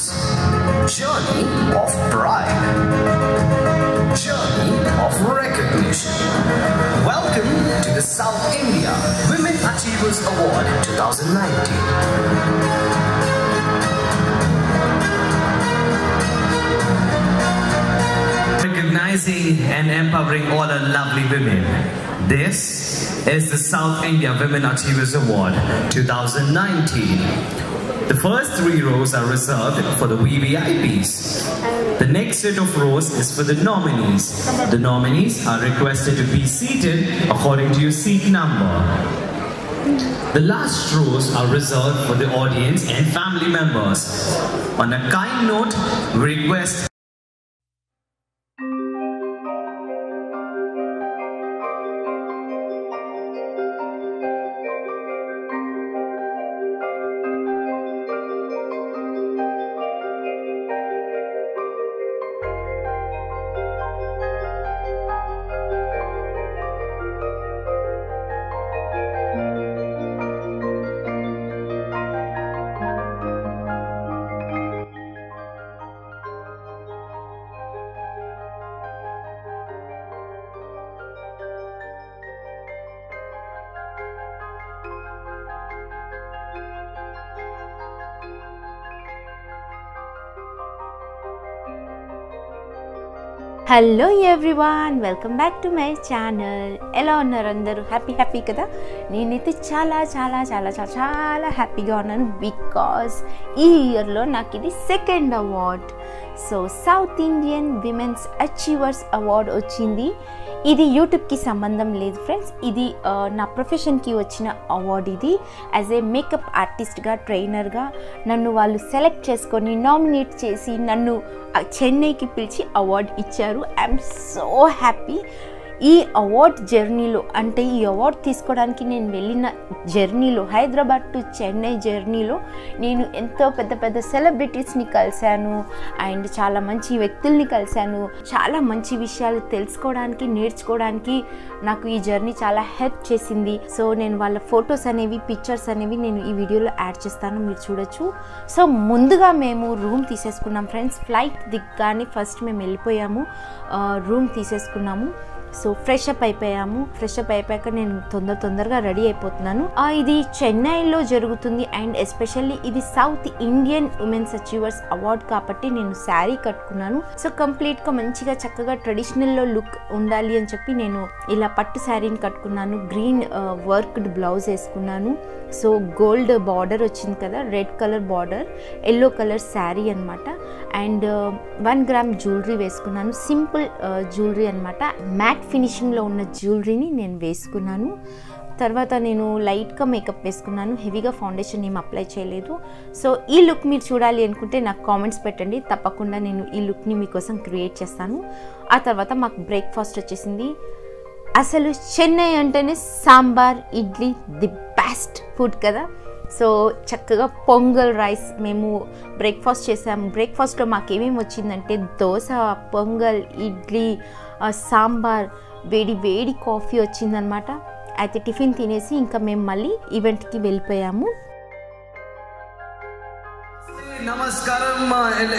Heroes. Journey of Pride. Journey of Recognition. Welcome to the South India Women Achievers Award 2019. recognizing and empowering all our lovely women. This is the South India Women Achievers Award 2019. The first three rows are reserved for the VVIPs. The next set of rows is for the nominees. The nominees are requested to be seated according to your seat number. The last rows are reserved for the audience and family members. On a kind note, we request hello everyone welcome back to my channel ఎలా ఉన్నారు అందరూ? Happy happy కదా? నేనైతే చాలా చాలా చాలా చాలా చాలా హ్యాపీగా ఉన్నాను బికాస్ ఈ ఇయర్లో నాకు ఇది second award so South Indian women's achievers award వచ్చింది. ఇది యూట్యూబ్కి సంబంధం లేదు ఫ్రెండ్స్ ఇది నా ప్రొఫెషన్కి వచ్చిన అవార్డ్ ఇది. యాజ్ ఏ మేకప్ ఆర్టిస్ట్గా ట్రైనర్గా నన్ను వాళ్ళు సెలెక్ట్ చేసుకొని నామినేట్ చేసి నన్ను చెన్నైకి పిలిచి అవార్డు ఇచ్చారు. ఐఎమ్ సో హ్యాపీ ఈ అవార్డ్ జర్నీలో అంటే ఈ అవార్డ్ తీసుకోవడానికి నేను వెళ్ళిన జర్నీలో హైదరాబాద్ టు చెన్నై జర్నీలో నేను ఎంతో పెద్ద పెద్ద సెలబ్రిటీస్ని కలిశాను. అండ్ చాలా మంచి వ్యక్తుల్ని కలిశాను. చాలా మంచి విషయాలు తెలుసుకోవడానికి నేర్చుకోవడానికి నాకు ఈ జర్నీ చాలా హెల్ప్ చేసింది. సో నేను వాళ్ళ ఫొటోస్ అనేవి పిక్చర్స్ అనేవి నేను ఈ వీడియోలో యాడ్ చేస్తాను. మీరు చూడొచ్చు. సో ముందుగా మేము రూమ్ తీసేసుకున్నాం. ఫ్రెండ్స్ ఫ్లైట్ దిగ్గానే ఫస్ట్ మేము వెళ్ళిపోయాము. రూమ్ తీసేసుకున్నాము. సో ఫ్రెష్ అప్ అయిపోయాము. ఫ్రెష్ అప్ అయిపోయాక నేను తొందర తొందరగా రెడీ అయిపోతున్నాను. ఆ, ఇది చెన్నైలో జరుగుతుంది అండ్ ఎస్పెషల్లీ ఇది South Indian women's achievers award కాబట్టి నేను శారీ కట్టుకున్నాను. సో కంప్లీట్గా మంచిగా చక్కగా ట్రెడిషనల్లో లుక్ ఉండాలి అని చెప్పి నేను ఇలా పట్టు శారీని కట్టుకున్నాను. గ్రీన్ వర్క్డ్ బ్లౌజ్ వేసుకున్నాను. సో గోల్డ్ బార్డర్ వచ్చింది కదా red colour border yellow colour sari అనమాట అండ్ వన్ గ్రామ్ జ్యువెలరీ వేసుకున్నాను. సింపుల్ జ్యువెలరీ అనమాట మ్యాట్ ఫినిషింగ్లో ఉన్న జ్యువెలరీని నేను వేసుకున్నాను. తర్వాత నేను లైట్గా మేకప్ వేసుకున్నాను. హెవీగా ఫౌండేషన్ ఏం అప్లై చేయలేదు. సో ఈ లుక్ మీరు చూడాలి అనుకుంటే నాకు కామెంట్స్ పెట్టండి. తప్పకుండా నేను ఈ లుక్ని మీకోసం క్రియేట్ చేస్తాను. ఆ తర్వాత మాకు బ్రేక్ఫాస్ట్ వచ్చేసింది. అసలు చెన్నై అంటేనే sambar idli the best food కదా. సో చక్కగా పొంగల్ రైస్ మేము బ్రేక్ఫాస్ట్ చేసాము బ్రేక్ఫాస్ట్లో మాకేమేమి వచ్చిందంటే దోశ పొంగల్ ఇడ్లీ సాంబార్ వేడి వేడి కాఫీ వచ్చిందనమాట అయితే టిఫిన్ తినేసి ఇంకా మేము మళ్ళీ ఈవెంట్కి వెళ్ళిపోయాము. నమస్కారం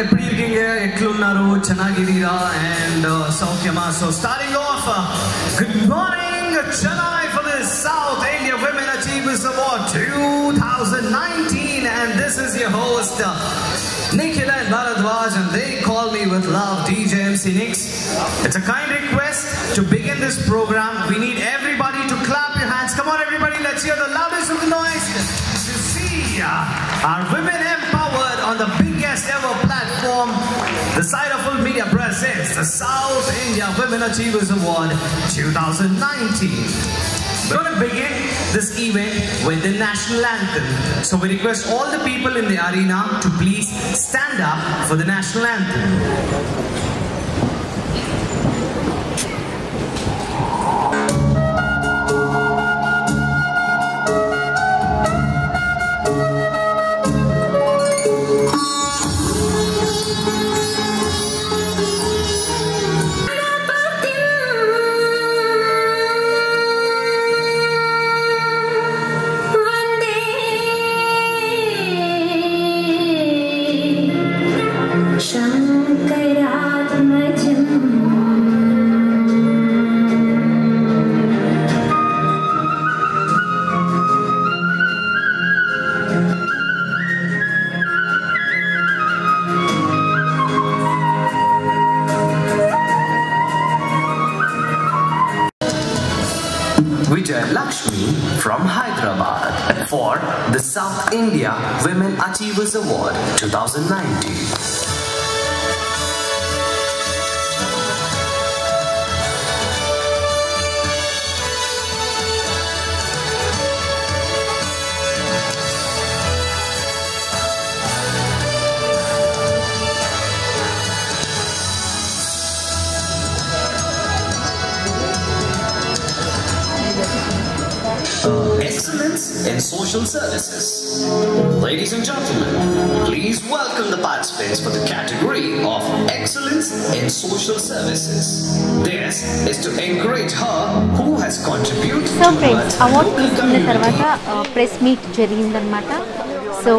ఎప్పుడు ఎట్లున్నారు? And సౌఖ్యమా? So starting of good morning Chennai for Women Achievers Award 2019 and this is your host uh, Nikhil and Bharadwaj and they call me with love DJ MC Nix. It's a kind request to begin this program. We need everybody to clap your hands. Come on everybody, let's hear the loudest of the noise to see uh, our women empowered on the biggest ever platform. The side of Full Media presents the South India Women Achievers Award 2019. We're going to begin this event with the national anthem. So we request all the people in the arena to please stand up for the national anthem. From Hyderabad for the South India Women Achievers Award 2019. In Social Services. Ladies and gentlemen, please welcome the participants for the category of Excellence in Social Services. This is to encourage her who has contributed her award local తీసుకున్న తర్వాత. Press meet జరిగిందనమాట so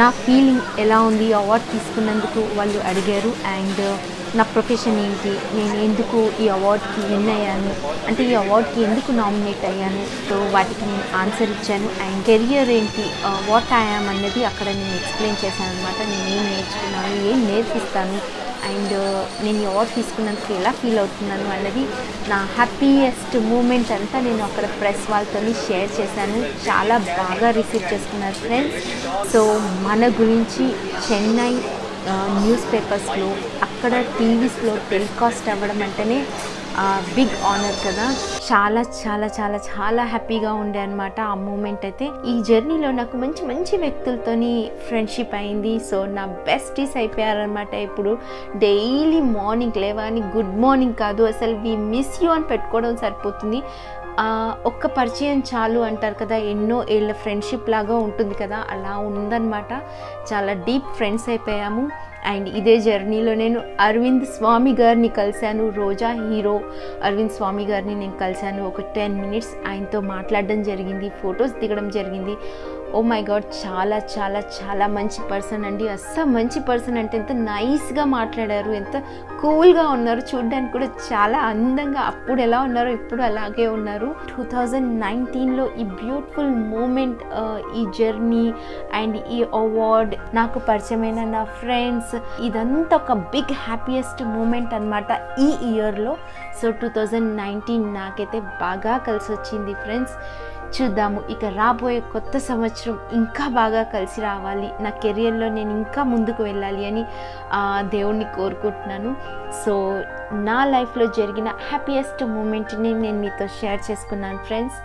నా feeling ఎలా ఉంది award తీసుకున్నందుకు వాళ్ళు అడిగారు and నా ప్రొఫెషన్ ఏంటి? నేను ఎందుకు ఈ అవార్డ్కి విన్ అయ్యాను? అంటే ఈ అవార్డ్కి ఎందుకు నామినేట్ అయ్యాను? సో వాటికి నేను ఆన్సర్ ఇచ్చాను. అండ్ కెరియర్ ఏంటి? Uh, వాట్ ఐఆమ్ అన్నది అక్కడ నేను ఎక్స్ప్లెయిన్ చేశాను అనమాట నేను ఏం నేర్చుకున్నాను? ఏం నేర్పిస్తాను? అండ్ uh, నేను ఈ అవార్డ్ తీసుకున్నందుకు ఎలా ఫీల్ అవుతున్నాను అన్నది నా హ్యాపీయెస్ట్ మూమెంట్ అంతా నేను అక్కడ ప్రెస్ వాళ్ళతో షేర్ చేశాను. చాలా బాగా రిసీవ్ చేసుకున్నారు ఫ్రెండ్స్ సో మన గురించి చెన్నై న్యూస్ పేపర్స్లో అక్కడ టీవీస్లో టెలికాస్ట్ అవ్వడం అంటేనే బిగ్ ఆనర్ కదా. చాలా చాలా చాలా చాలా హ్యాపీగా ఉండే అనమాట ఆ మూమెంట్ అయితే. ఈ జర్నీలో నాకు మంచి మంచి వ్యక్తులతోని ఫ్రెండ్షిప్ అయింది. సో నా బెస్టీస్ అయిపోయారనమాట ఇప్పుడు. డైలీ మార్నింగ్ లేవని గుడ్ మార్నింగ్ కాదు. అసలు వి మిస్ యూ అని పెట్టుకోవడం సరిపోతుంది. ఒక్క పరిచయం చాలు అంటారు కదా ఎన్నో ఏళ్ళ ఫ్రెండ్షిప్ లాగా ఉంటుంది కదా అలా ఉందన్నమాట. చాలా డీప్ ఫ్రెండ్స్ అయిపోయాము. అండ్ ఇదే జర్నీలో నేను అరవింద్ స్వామి గారిని కలిశాను రోజా హీరో అరవింద్ స్వామి గారిని నేను కలిశాను ఒక టెన్ మినిట్స్ ఆయనతో మాట్లాడడం జరిగింది ఫొటోస్ దిగడం జరిగింది. ఓ మై గాడ్ చాలా చాలా చాలా మంచి పర్సన్ అండి. అస్సలు మంచి పర్సన్ అంటే ఎంత నైస్గా మాట్లాడారు ఎంత కూల్గా ఉన్నారు. చూడడానికి కూడా చాలా అందంగా అప్పుడు ఎలా ఉన్నారో ఇప్పుడు అలాగే ఉన్నారు. టూ థౌజండ్ నైన్టీన్లో ఈ బ్యూటిఫుల్ మూమెంట్ uh, ఈ జర్నీ అండ్ ఈ అవార్డ్ నాకు పరిచయమైన నా ఫ్రెండ్స్ ఇదంతా ఒక బిగ్ హ్యాపీయెస్ట్ మూమెంట్ అనమాట ఈ ఇయర్లో సో టూ థౌజండ్ నైన్టీన్ నాకైతే బాగా కలిసి వచ్చింది ఫ్రెండ్స్ చూద్దాము. ఇక రాబోయే కొత్త సంవత్సరం ఇంకా బాగా కలిసి రావాలి. నా కెరియర్లో నేను ఇంకా ముందుకు వెళ్ళాలి అని దేవుణ్ణి కోరుకుంటున్నాను. సో నా లైఫ్లో జరిగిన హ్యాపీయెస్ట్ మూమెంట్ని నేను మీతో షేర్ చేసుకున్నాను ఫ్రెండ్స్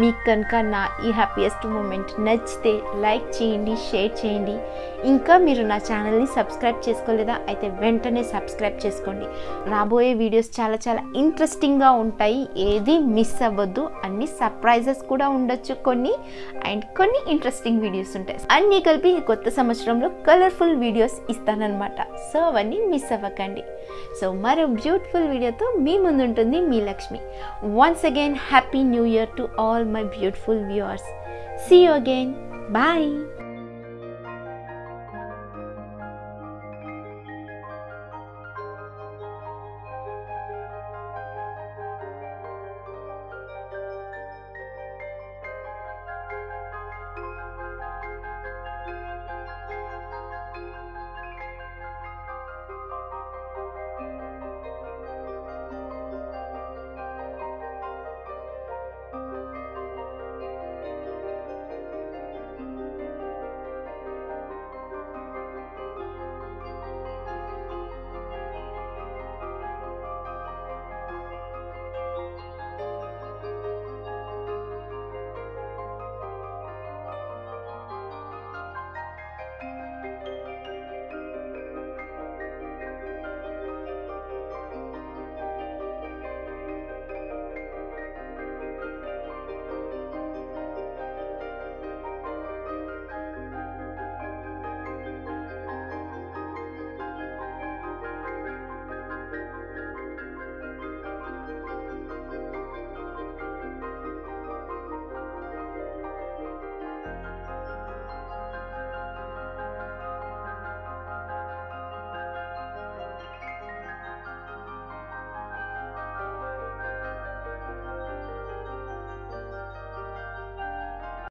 మీకు కనుక నా ఈ హ్యాపీయెస్ట్ మూమెంట్ నచ్చితే లైక్ చేయండి షేర్ చేయండి. ఇంకా మీరు నా ఛానల్ని సబ్స్క్రైబ్ చేసుకోలేదా? అయితే వెంటనే సబ్స్క్రైబ్ చేసుకోండి. రాబోయే వీడియోస్ చాలా చాలా ఇంట్రెస్టింగ్గా ఉంటాయి. ఏది మిస్ అవ్వద్దు. అన్ని సర్ప్రైజెస్ కూడా ఉండొచ్చు కొన్ని అండ్ కొన్ని ఇంట్రెస్టింగ్ వీడియోస్ ఉంటాయి. అన్నీ కలిపి కొత్త సంవత్సరంలో కలర్ఫుల్ వీడియోస్ ఇస్తానన్నమాట. సో అవన్నీ మిస్ అవ్వకండి. సో మరో బ్యూటిఫుల్ వీడియోతో మీ ముందు ఉంటుంది మీ Lakshmi. Once again happy new year to all all my beautiful viewers. See you again. Bye.